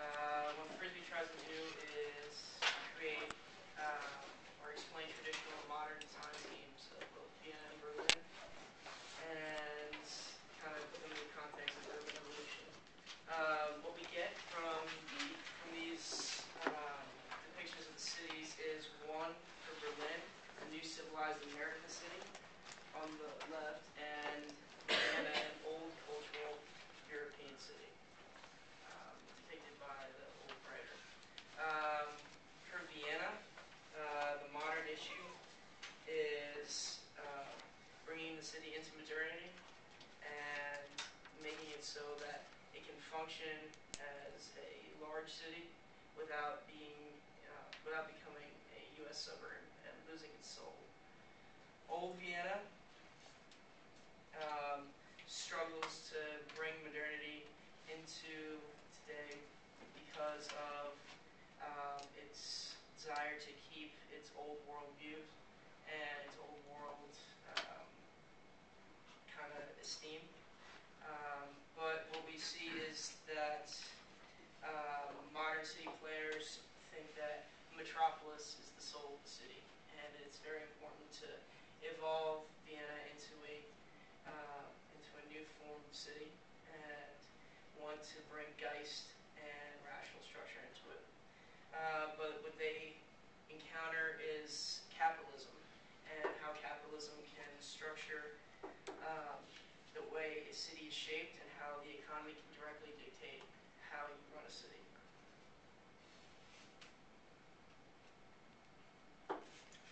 Uh, what Frisby tries to do is create uh, or explain traditional and modern design themes of both Vienna and Berlin, and kind of put them in the context of urban evolution. Uh, what we get from the, from these uh, depictions of the cities is one for Berlin, a new civilized American city on the left, and Vienna, an old cultural European city, um, depicted by the old writer. Um, for Vienna, uh, the modern issue is uh, bringing the city into modernity and making it so that it can function as a large city without being uh, without becoming a U.S. suburb and losing its soul. Old Vienna um, struggles to bring modernity into today because of um, its desire to keep its old world views and its old world esteem. Um, but what we see is that um, modern city planners think that metropolis is the soul of the city, and it's very important to evolve Vienna into a uh, into a new form of city and want to bring Geist and rational structure into it. Uh, but what they encounter is capitalism and how capitalism can structure um, the way a city is shaped and how the economy can directly dictate how you run a city.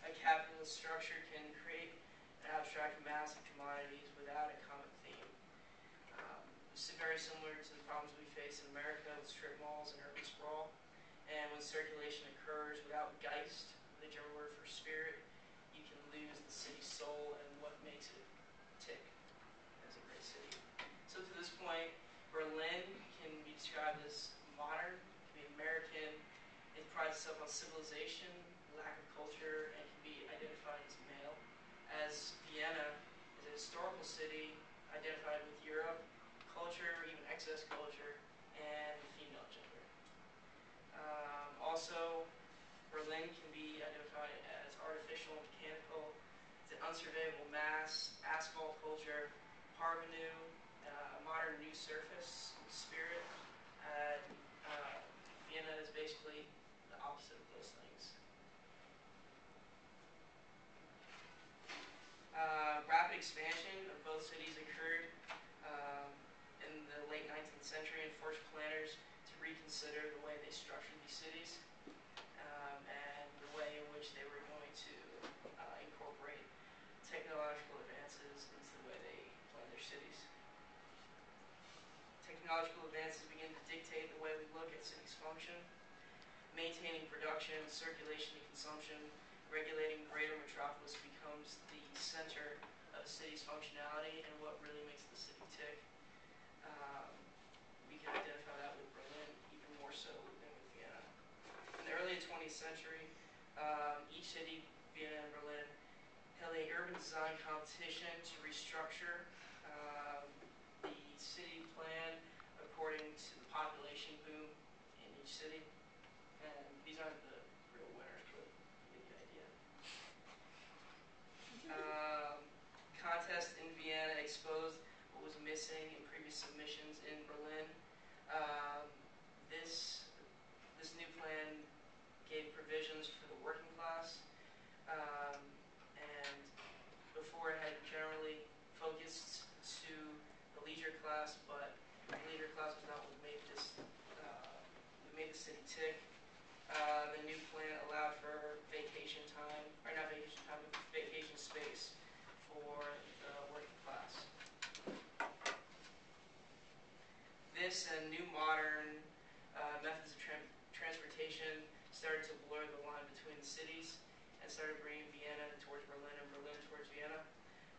A capitalist structure can create an abstract mass of commodities without a common theme. Um, this is very similar to the problems we face in America with strip malls and urban sprawl. And when circulation occurs without Geist, the German word for spirit, you can lose the city's soul and what makes it tick as a great city. So to this point, Berlin can be described as modern, can be American, it prides itself on civilization, lack of culture, and can be identified as male. As Vienna is a historical city identified with Europe, culture, even excess culture, and the female gender. Um, also, Berlin can be identified as artificial, mechanical, it's an unsurveyable mass, asphalt culture, parvenu, uh, modern new surface, spirit, and uh, Vienna is basically the opposite of those things. Uh, rapid expansion of both cities occurred um, in the late 19th century and forced planners to reconsider the way they structured these cities um, and the way in which they were going to uh, incorporate technological advances into the way they plan their cities. Technological advances begin to dictate the way we look at cities' function, maintaining production, circulation, and consumption, regulating greater metropolis becomes the center of a city's functionality and what really makes the city tick. Um, we can identify that with Berlin even more so than with Vienna. In the early 20th century, um, each city, Vienna and Berlin, held a urban design competition to restructure um, the city plan according to the population boom in each city. And these aren't the real winners, but you get the idea. Um, contest in Vienna exposed what was missing in previous submissions in Berlin. Um, this this new plan gave provisions for the working class, um, and before it had generally focused to the leisure class, but the leisure class was not what made this uh, what made the city tick. Uh, the new plan allowed for vacation time, or not vacation time, vacation space for the working class. This and new modern uh, methods of tran transportation started to blur the line between the cities and started bringing Vienna towards Berlin and Berlin towards Vienna.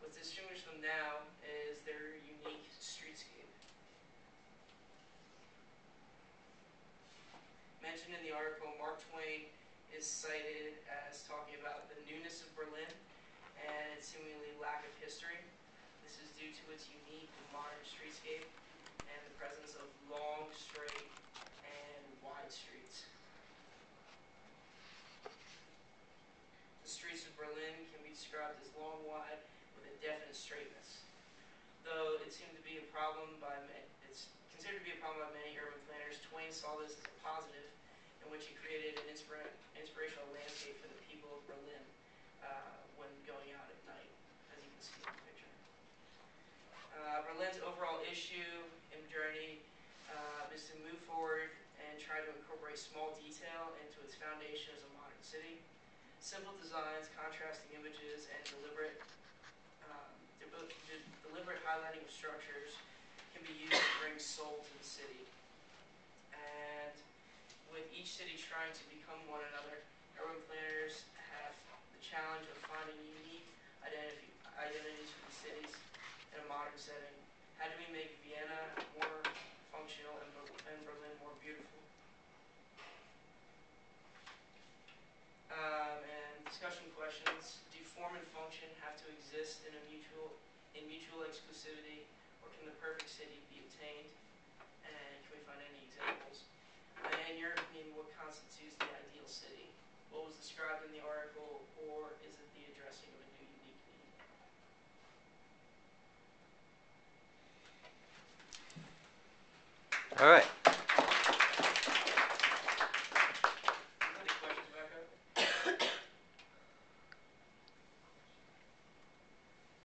What distinguishes them now is their mentioned in the article, Mark Twain is cited as talking about the newness of Berlin and its seemingly lack of history. This is due to its unique modern streetscape and the presence of long, straight, and wide streets. The streets of Berlin can be described as long, wide, with a definite straightness. Though it seemed to be a problem by it's considered to be a problem by many urban planners, Twain saw this as a positive in which he created an inspira- inspirational landscape for the people of Berlin uh, when going out at night, as you can see in the picture. Uh, Berlin's overall issue and journey uh, is to move forward and try to incorporate small detail into its foundation as a modern city. Simple designs, contrasting images, and deliberate um, de- de- deliberate highlighting of structures can be used to bring soul to the city. With each city trying to become one another, urban planners have the challenge of finding unique identity, identities for the cities in a modern setting. How do we make Vienna more functional and, and Berlin more beautiful? Um, and discussion questions, do form and function have to exist in a mutual, in mutual exclusivity, or can the perfect city be obtained? And can we find any examples? And in your opinion, what constitutes the ideal city? What was described in the article, or is it the addressing of a new unique need? All right.